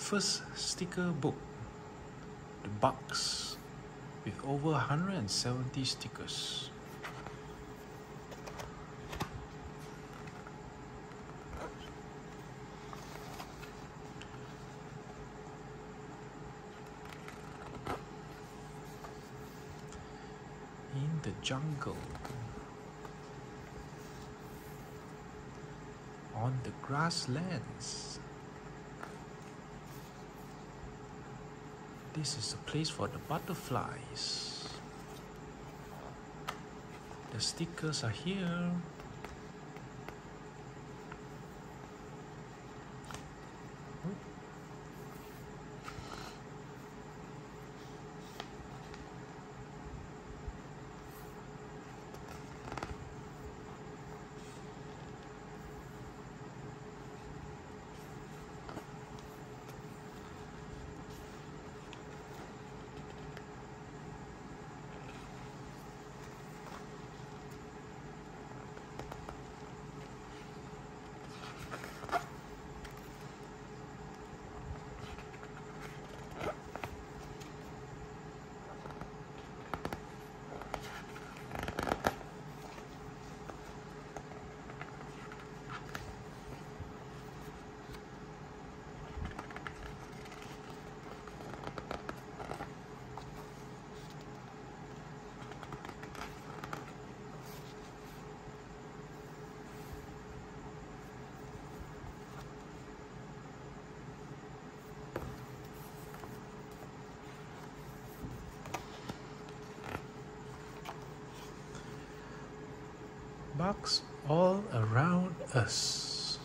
First sticker book, the Bugs, with over 170 stickers. In the jungle. On the grasslands. This is a place for the butterflies. The stickers are here. Bugs all around us.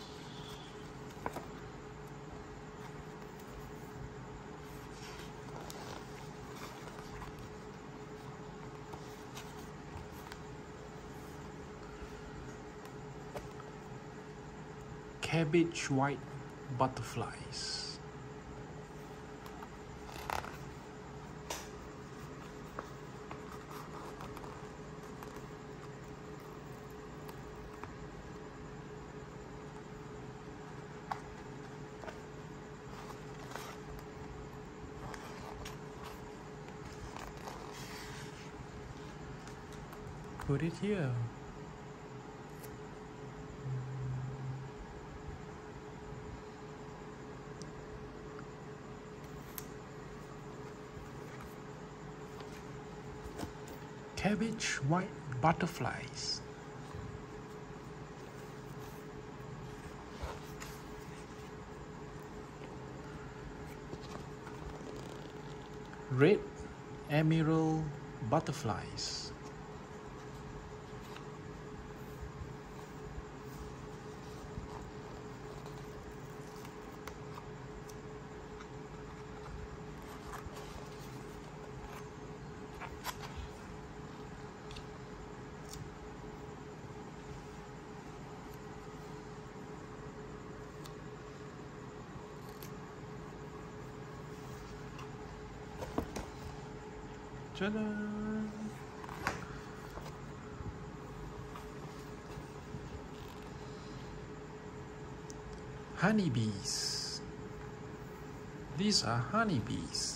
Cabbage white butterflies. Put it here. Cabbage white butterflies. Red admiral butterflies. Ta-da! Honeybees. These are honeybees.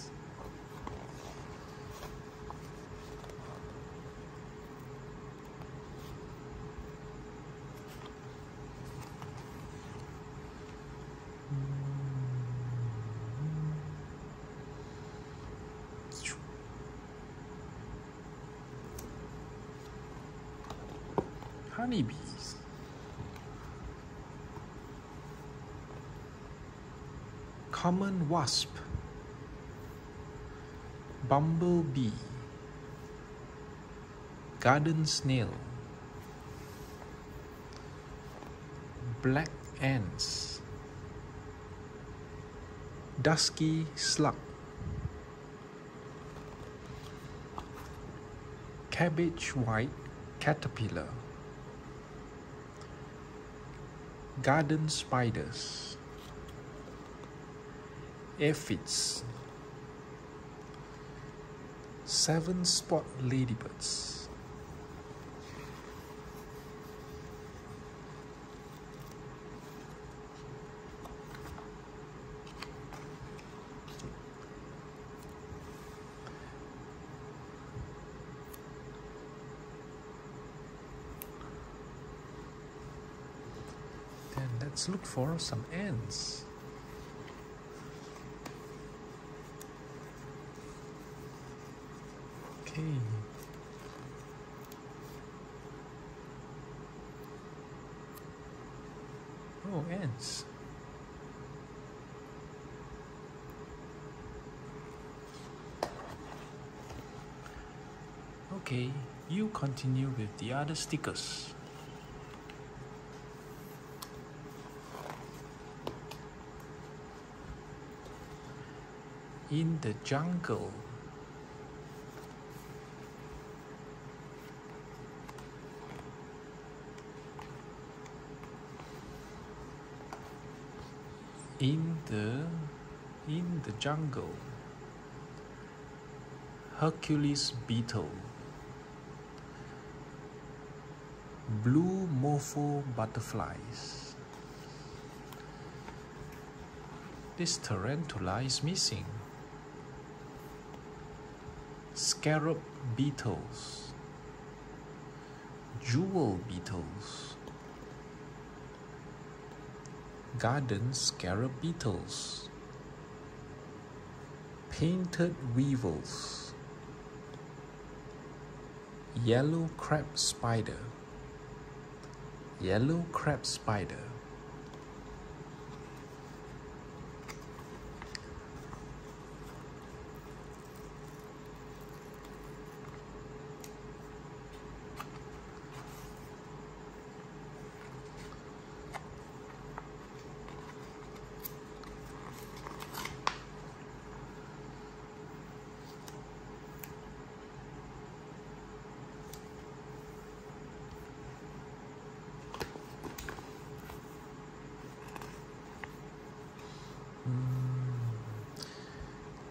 Honeybees. Common wasp. Bumblebee. Garden snail. Black ants. Dusky slug. Cabbage white caterpillar. Garden spiders. Aphids. Seven spot ladybirds. Let's look for some ants. Okay. Oh, ants. Okay, you continue with the other stickers. In the jungle. In the in the jungle. Hercules beetle. Blue morpho butterflies. This tarantula is missing. Scarab beetles. Jewel beetles. Garden scarab beetles. Painted weevils. Yellow crab spider. Yellow crab spider.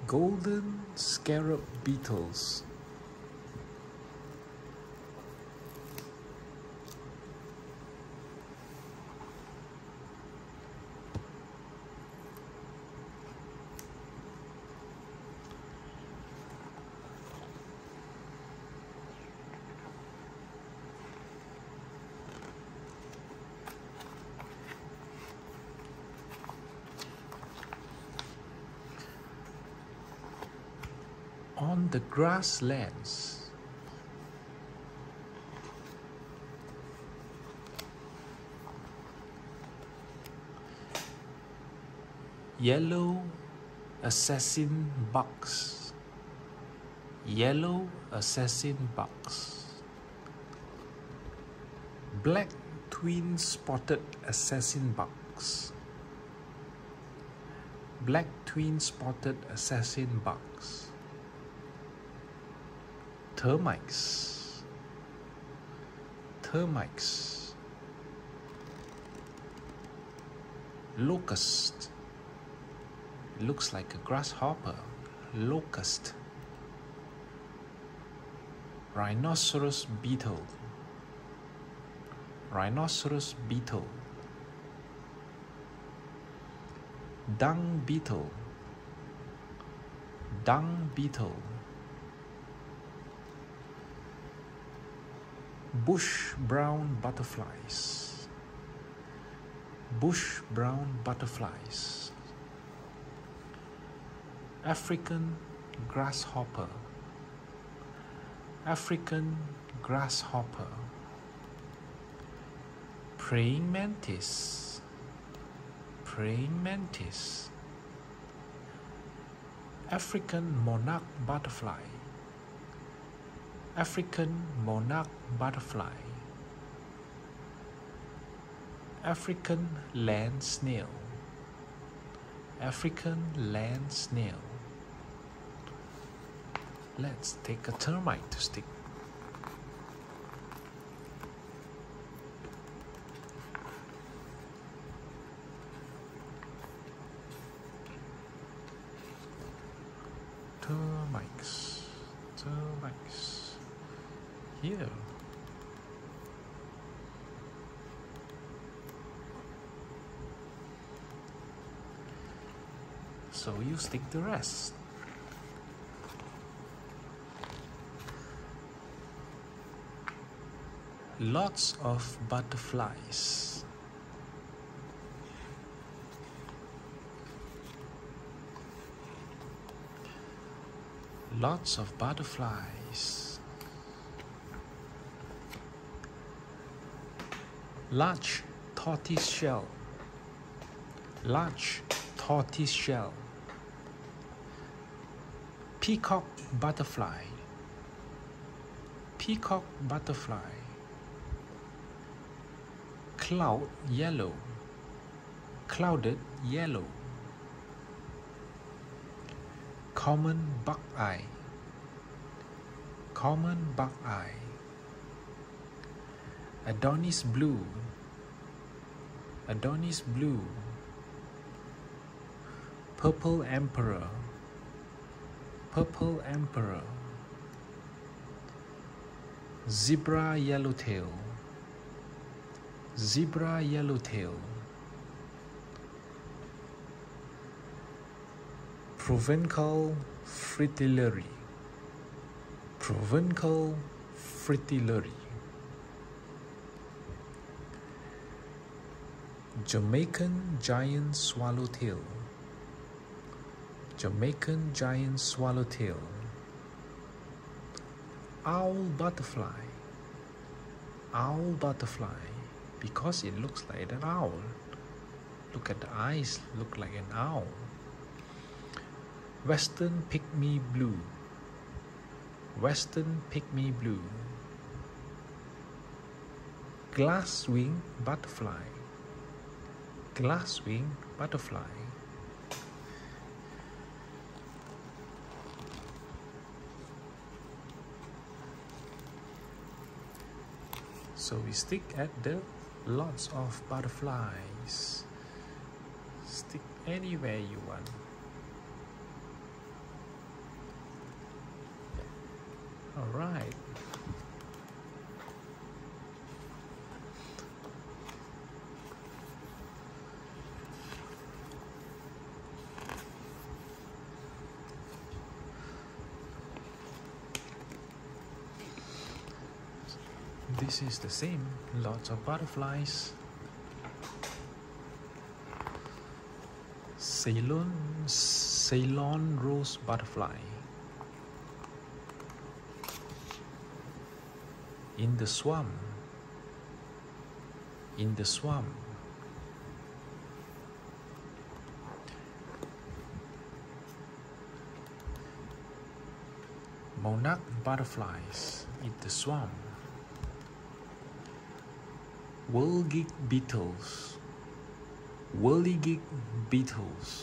Golden scarab beetles. on the grasslands. Yellow assassin bugs. Yellow assassin bugs. Black twin spotted assassin bugs. Black twin spotted assassin bugs termites. Termites. Locust. Looks like a grasshopper. Locust. Rhinoceros beetle. Rhinoceros beetle. Dung beetle. Dung beetle bush brown butterflies. Bush brown butterflies. African grasshopper. African grasshopper. Praying mantis. Praying mantis. African monarch butterfly African monarch butterfly, African land snail, African land snail. Let's take a termite to stick. Termites, here. So you stick the rest. Lots of butterflies. Lots of butterflies. Large tortoise shell, large tortoise shell. Peacock butterfly, peacock butterfly. Cloud yellow, clouded yellow. Common buckeye. Common buckeye adonis blue. Adonis blue. Purple emperor. Purple emperor. Zebra yellowtail. Zebra yellowtail. Provencal fritillary. Provencal fritillary. Jamaican giant swallowtail. Jamaican giant swallowtail. Owl butterfly. Owl butterfly because it looks like an owl. Look at the eyes, look like an owl. Western pygmy blue. Western pygmy blue. Glasswing butterfly. Glasswing butterfly. So we stick at the lots of butterflies. Stick anywhere you want. All right. This is the same, lots of butterflies. Ceylon, Ceylon rose butterfly. in the swamp in the swamp monarch butterflies in the swamp whirligig beetles whirligig beetles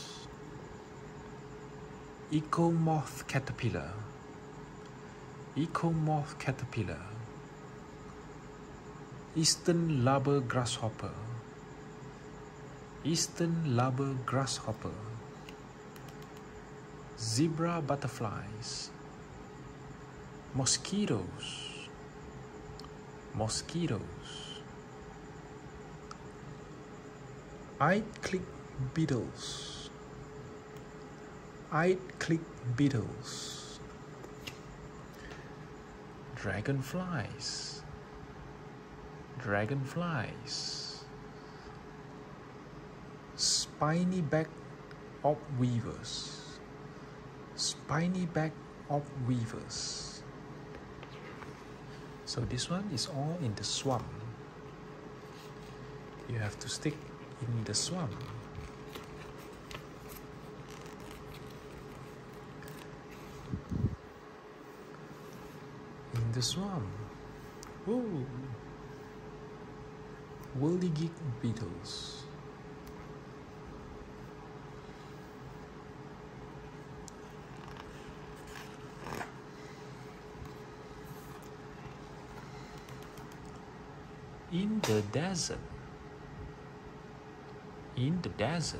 ecomorph caterpillar ecomorph caterpillar Eastern lubber grasshopper. Eastern lubber grasshopper. Zebra butterflies. Mosquitoes. Mosquitoes. Eyed click beetles. Eyed click beetles. Dragonflies dragonflies, spiny back weavers, spiny back weavers. So this one is all in the swamp. You have to stick in the swamp. In the swamp. Ooh whirligig beetles. In the desert, in the desert,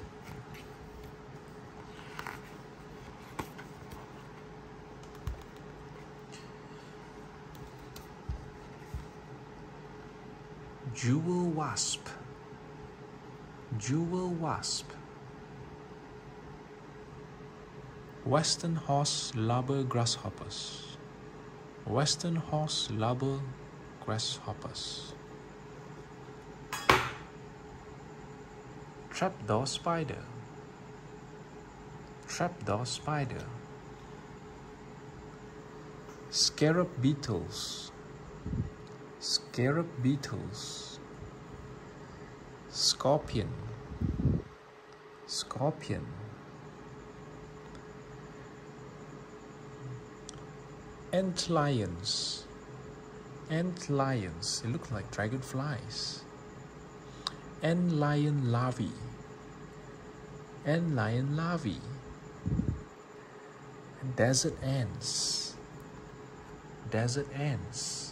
Jewel wasp. Jewel wasp. Western horse lubber grasshoppers. Western horse lubber grasshoppers. Trapdoor spider. Trapdoor spider. Scarab beetles. Scarab beetles. Scorpion. Scorpion. Ant lions. Ant lions. They look like dragonflies. Ant lion larvae. Ant lion larvae. And desert ants. Desert ants.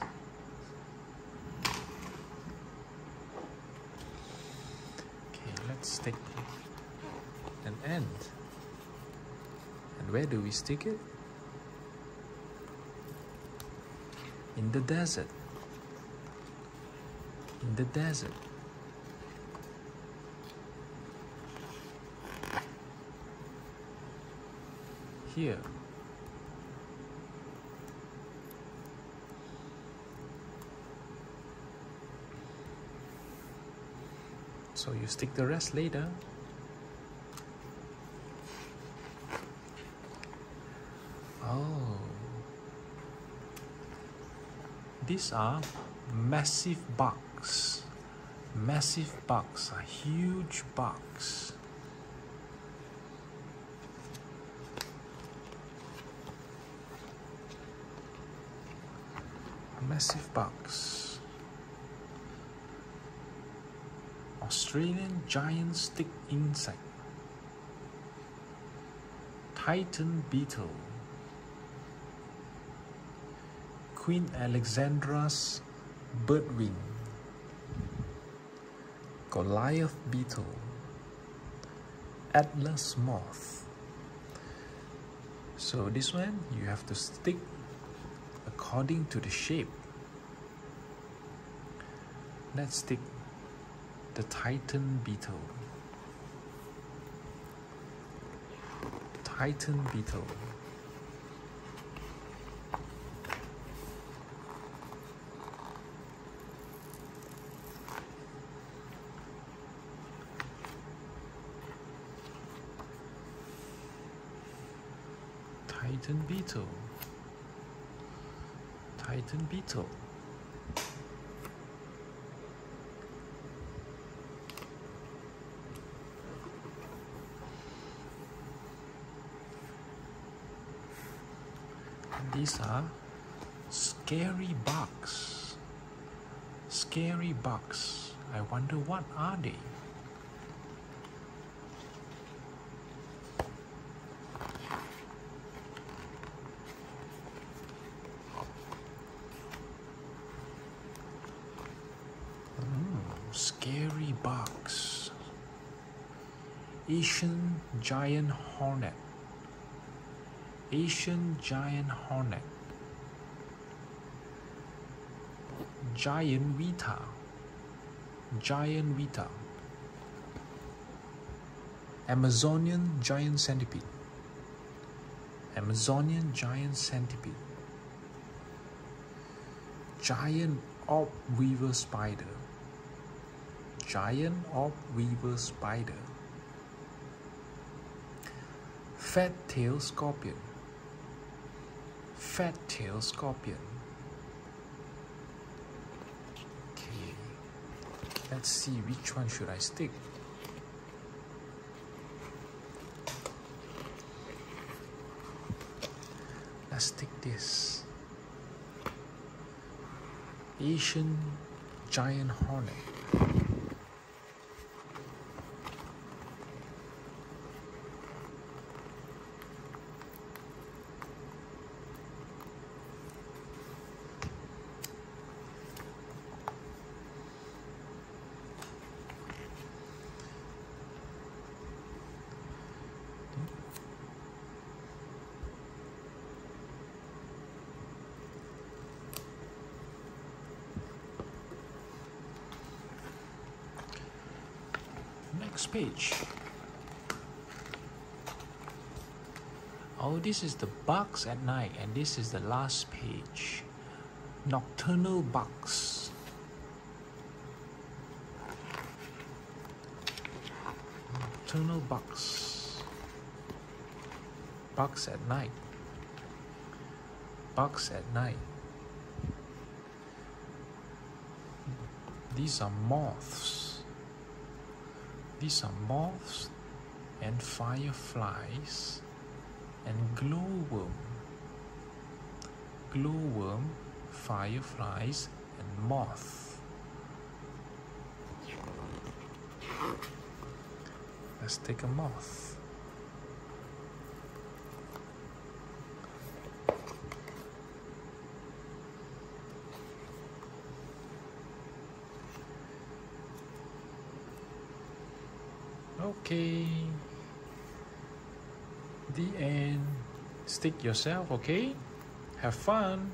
Okay, let's stick an ant. And where do we stick it? In the desert. In the desert. Here. So you stick the rest later. Oh. These are massive bugs. Massive bugs are huge bugs. Massive bugs. Australian giant stick insect. Titan beetle. Queen Alexandra's birdwing. Goliath beetle. Atlas moth. So this one you have to stick according to the shape. Let's stick the Titan beetle. Titan beetle. Titan beetle. Titan beetle. These are scary bugs. Scary bugs. I wonder what are they? Mm, scary bugs. Asian giant hornet. Asian giant hornet, giant weta, giant weta, Amazonian giant centipede, Amazonian giant centipede, giant orb weaver spider, giant orb weaver spider, fat tail scorpion fat tail scorpion. Okay, let's see which one should I stick. Let's stick this. Asian giant hornet. Page. Oh, this is the bugs at night, and this is the last page. Nocturnal bugs. Nocturnal bugs. Bugs at night. bugs at night. These are moths. These are moths and fireflies and glowworm. Glowworm, fireflies, and moth. Let's take a moth. Okay. The end. Stick yourself, okay? Have fun.